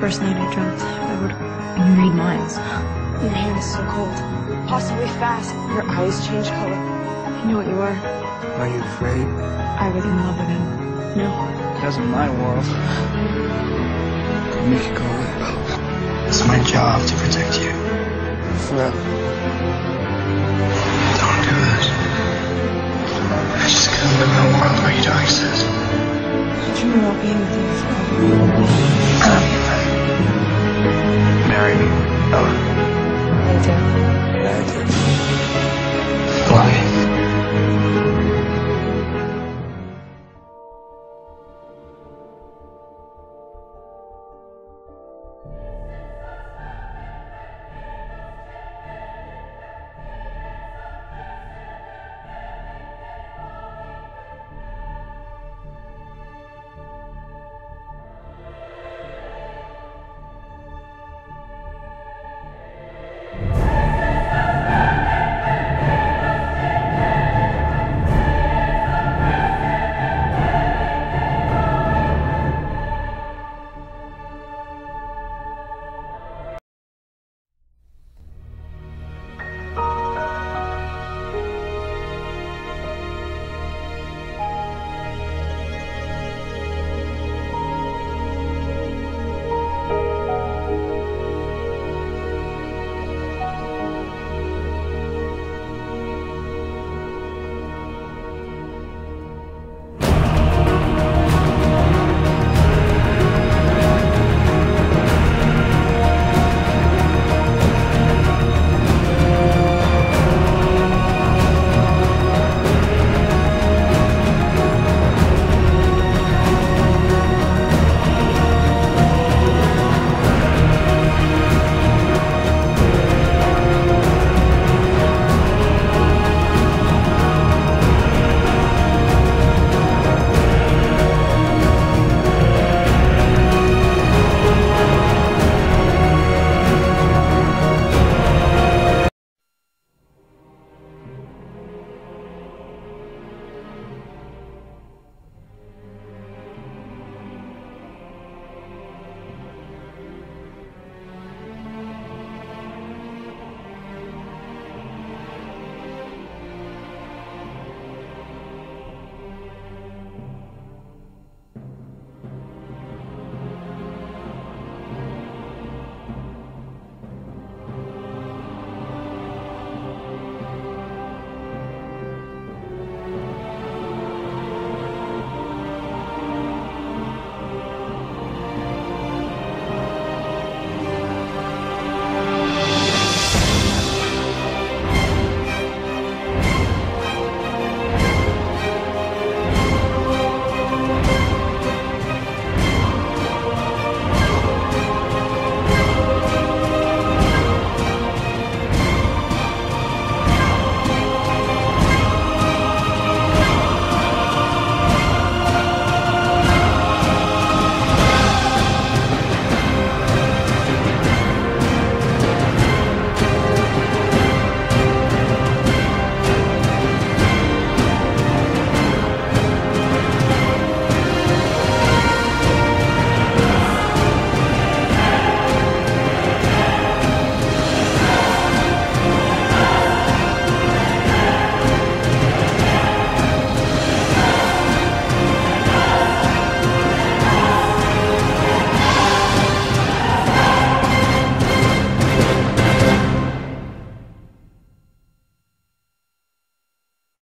First night I dreamt I would read minds. Your hand is so cold. Possibly fast. Your eyes change color. You know what you are. Are you afraid? I was in love with him. No. Because in my world, Make it go away, Bill. It's my job to protect you. Forever.